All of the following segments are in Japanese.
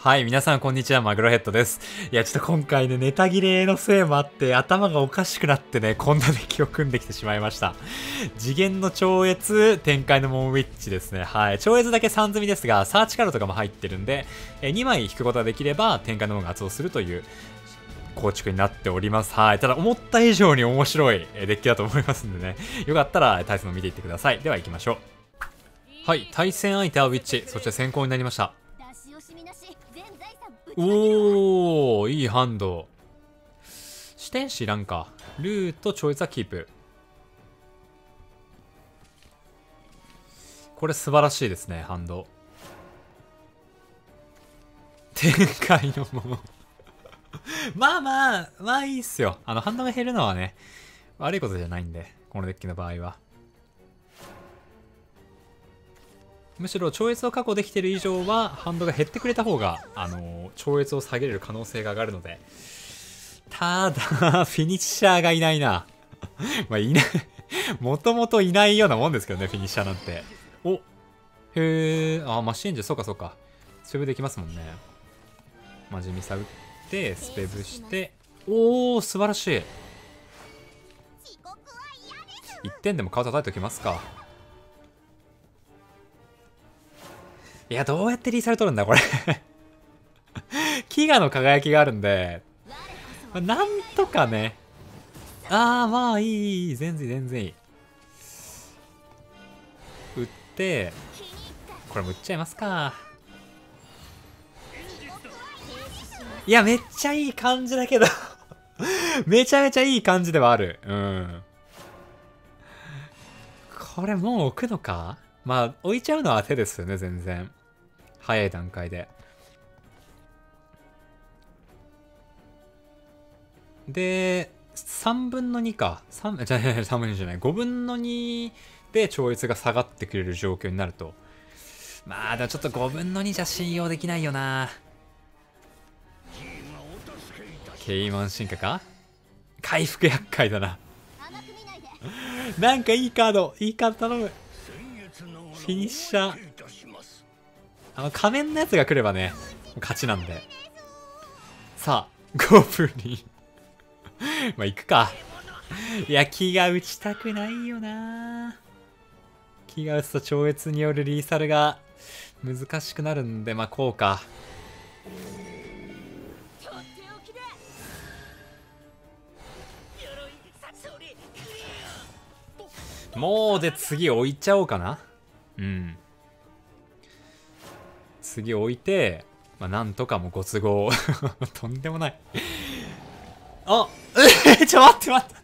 はい、皆さんこんにちは、マグロヘッドです。いや、ちょっと今回ね、ネタ切れのせいもあって、頭がおかしくなってね、こんなデッキを組んできてしまいました。次元の超越、展開のモンウィッチですね。はい。超越だけ3積みですが、サーチカードとかも入ってるんで、え2枚引くことができれば、展開のモンが圧をするという、構築になっております。はい。ただ、思った以上に面白いデッキだと思いますんでね。よかったら対戦を見ていってください。では行きましょう。はい。対戦相手はウィッチ。そして先行になりました。おー、いいハンド。視点知らんか。ルート、超越はキープ。これ素晴らしいですね、ハンド。展開のものまあまあ、まあいいっすよ。あの、ハンドが減るのはね、悪いことじゃないんで、このデッキの場合は。むしろ超越を確保できている以上はハンドが減ってくれた方が、あの、超越を下げれる可能性が上がるので。ただ フィニッシャーがいないな。まあいない。もともといないようなもんですけどねフィニッシャーなんて。おへえあマシンジ。そうかそうか。セブできますもんね。マジミサ打ってスペブして。おお素晴らしい。1点でも顔叩いておきますか。いや、どうやってリーサル取るんだ、これ 飢餓の輝きがあるんで、まあなんとかね。ああ、まあいい、いい、全然いい全然いい。打って、これも打っちゃいますか。いや、めっちゃいい感じだけど めちゃめちゃいい感じではある。うん。これもう置くのか？まあ、置いちゃうのは手ですよね、全然。早い段階で。で、3分の2か。3, じゃ3分の2じゃない。5分の2で超越が下がってくれる状況になると。まあ、でもちょっと5分の2じゃ信用できないよな。ケイマン進化か？回復厄介だな。なんかいいカード、いいカード頼む。フィニッシャー。あの仮面のやつが来ればね、勝ちなんで。さあ、ゴブリン まあ、行くか。いや、気が打ちたくないよな気が打つと超越によるリーサルが難しくなるんで、まあ、こうか。もうで次置いちゃおうかな。うん。次置いて、まあ、なんとかもご都合。とんでもない。あえ ちょ待って待って。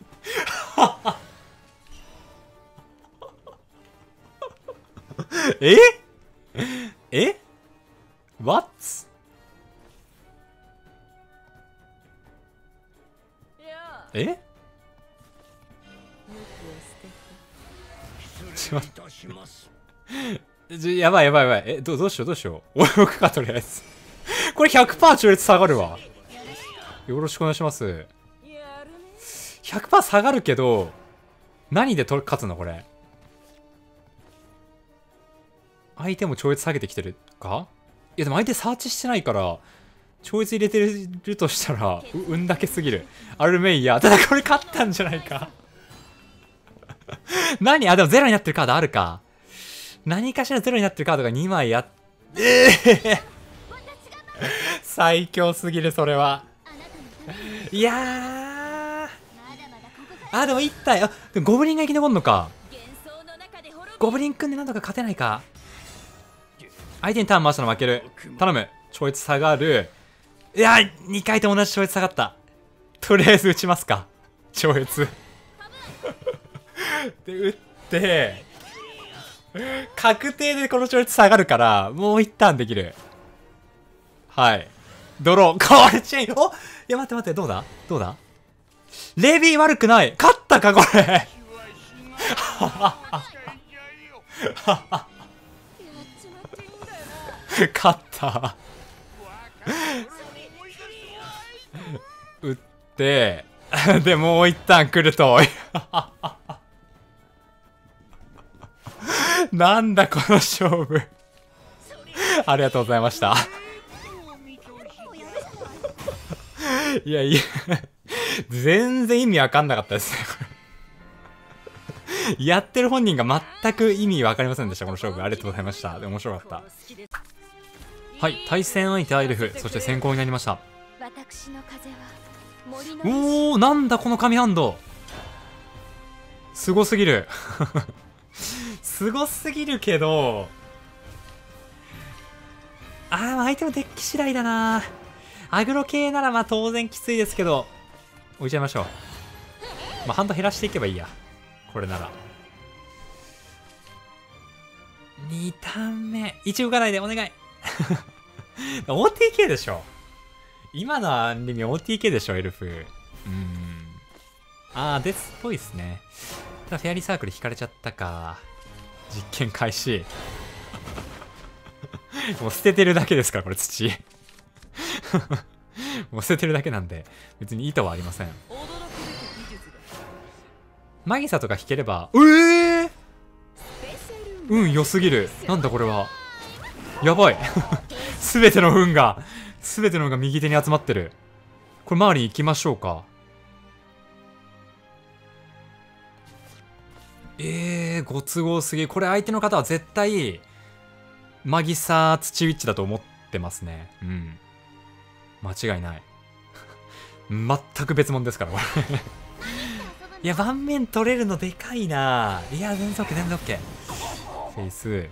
え？え ?What? え？ちょっと待ってやばいやばいやばい。え、どどうしようどうしよう。俺置くか、とりあえず。これ100%中列下がるわ。よろしくお願いします。100%下がるけど、何でと勝つのこれ？相手も超越下げてきてるか？いやでも相手サーチしてないから、超越入れてるとしたら、運だけすぎる。アルメイヤー。ただこれ勝ったんじゃないか 何？あ、でもゼロになってるカードあるか。何かしらゼロになってるカードが2枚あっ、ええー、最強すぎる、それは。いやー。あ、でも1体。あ、ゴブリンが生き残るのか。ゴブリンくんでなんとか勝てないか。相手にターン回したの負ける。頼む。超越下がる。いや2回と同じ超越下がった。とりあえず打ちますか。超越。で、打って、確定でこの調率下がるから、もう一旦できる。はい。ドロー、コールチェーン？お？いや、待って待って、どうだ？どうだ？レビー悪くない。勝ったか、これ。勝った。打って、で、もう一旦来ると。なんだこの勝負 ありがとうございました いやいや、全然意味わかんなかったですね、これ。やってる本人が全く意味わかりませんでした、この勝負。ありがとうございました。で面白かった。はい、対戦相手アイルフ、そして先行になりました。おー、なんだこの神ハンド。すごすぎる。すごすぎるけど、あー、相手のデッキ次第だなアグロ系ならまあ当然きついですけど、置いちゃいましょう。まあ、ハンド減らしていけばいいや。これなら。2ターン目。1動かないで、お願い。OTK でしょ。今のアンリミ OTK でしょ、エルフ。うーん。あー、ですっぽいっすね。ただ、フェアリーサークル引かれちゃったか。実験開始。もう捨ててるだけですから、これ土。もう捨ててるだけなんで、別に意図はありません。マギサとか引ければ、ええー、運良すぎる。なんだこれは。やばい。すべての運が、すべての運が右手に集まってる。これ周りに行きましょうか。えー、ご都合すぎ。これ相手の方は絶対、マギサ土ウィッチだと思ってますね。うん。間違いない。全く別物ですから、これ。いや、盤面取れるのでかいないや、全然 OK、全然 OK。フェイス。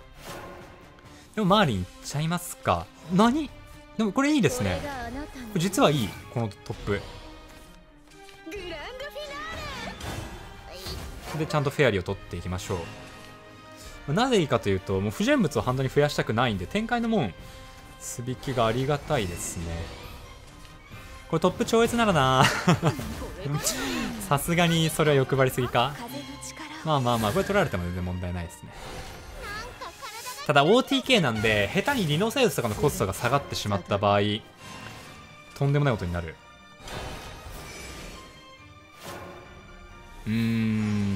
でも、周りに行っちゃいますか。何？でも、これいいですね。実はいい、このトップ。で、ちゃんとフェアリーを取っていきましょう。なぜいいかというと、もう不純物をハンドに増やしたくないんで、展開の門、すびきがありがたいですね。これトップ超越ならなさすがにそれは欲張りすぎかまあまあまあ、これ取られても全然問題ないですね。ただ OTK なんで、下手にリノサウスとかのコストが下がってしまった場合、とんでもないことになる。うーん、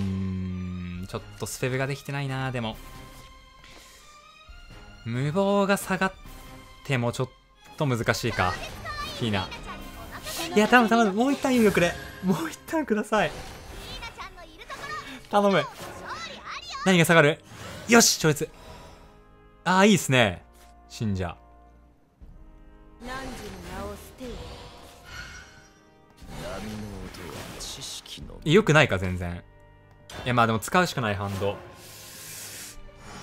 ちょっとスペブができてないなでも。無謀が下がってもちょっと難しいか。ヒーナ。いや、頼む頼む。もう一旦入力で。もう一旦ください。頼む。何が下がる？よし超越。ああ、いいっすね。信者。よくないか、全然。いや、まあでも使うしかないハンド。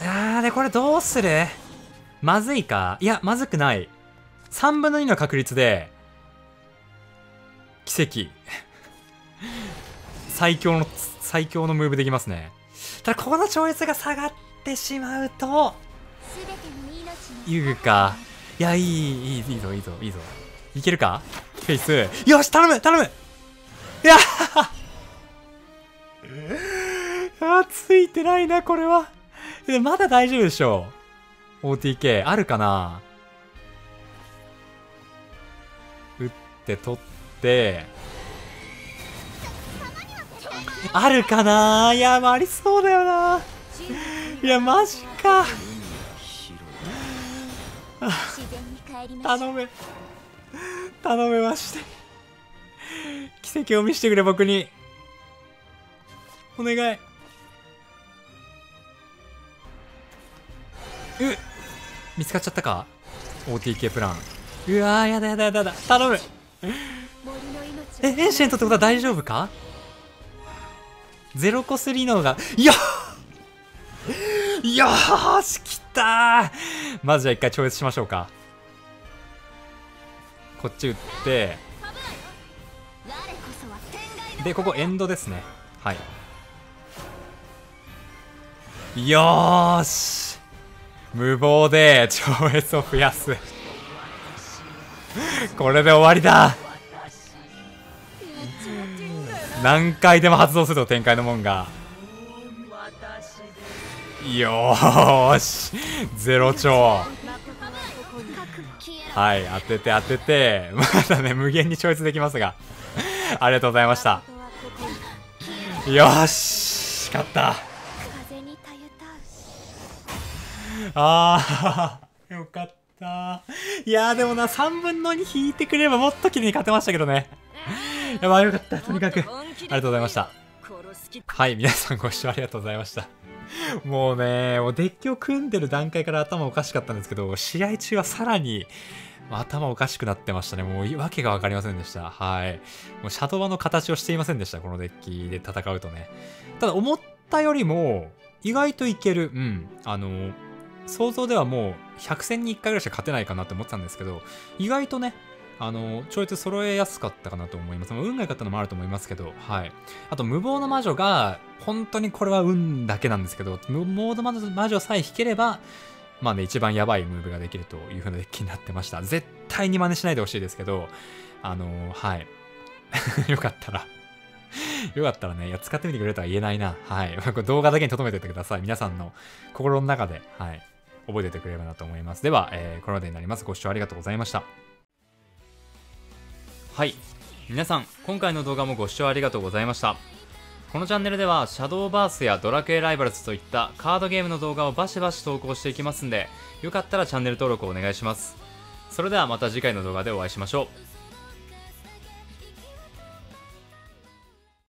あー、で、これどうする？まずいかいや、まずくない。3分の2の確率で、奇跡。最強の、最強のムーブできますね。ただ、ここの超越が下がってしまうと、すべての命の遊具か。いや、いい、いい、いいぞ、いいぞ、いいぞ。いけるか？フェイス。よし、頼む、頼むいや あ、ついてないな、これは。まだ大丈夫でしょう。OTK、あるかな打って、取って。あるかな？いや、まあ、ありそうだよな。いや、マジか。頼む頼むまして奇跡を見せてくれ僕にお願いう見つかっちゃったか？OTK プラン。うわーやだやだやだやだ。頼む。えエンシェントってことは大丈夫か？ゼロコスリノーが。いやよーしきたまずじゃあ一回超越しましょうか。こっち打って。でここエンドですね。はい。よし。無謀で超越を増やす。これで終わりだ。何回でも発動すると展開のもんが。よし。ゼロ超はい当てて当てて。まだね無限に超越できますが。ありがとうございました。よし。勝った。あーよかった。いやーでもな、3分の2引いてくれればもっと綺麗に勝てましたけどね。やばいよかった。とにかく。ありがとうございました。はい、皆さんご視聴ありがとうございました。もうね、もうデッキを組んでる段階から頭おかしかったんですけど、試合中はさらに頭おかしくなってましたね。もう訳がわかりませんでした。はい。もうシャドウバの形をしていませんでした、このデッキで戦うとね。ただ思ったよりも、意外といける。うん。あの、想像ではもう100戦に1回ぐらいしか勝てないかなって思ってたんですけど、意外とね、あの、超越揃えやすかったかなと思います。運が良かったのもあると思いますけど、はい。あと、無謀の魔女が、本当にこれは運だけなんですけど、無謀の魔女さえ引ければ、まあね、一番やばいムーブができるという風なデッキになってました。絶対に真似しないでほしいですけど、あのはい。よかったら、よかったらね、いや、使ってみてくれとは言えないな。はい。動画だけに留めておいてください。皆さんの心の中で、はい。覚えててくれればなと思います。では、えーこれまでになります。ご視聴ありがとうございました。はい。皆さん、今回の動画もご視聴ありがとうございました。このチャンネルでは、シャドーバースやドラクエライバルズといったカードゲームの動画をバシバシ投稿していきますんで、よかったらチャンネル登録をお願いします。それではまた次回の動画でお会いしましょう。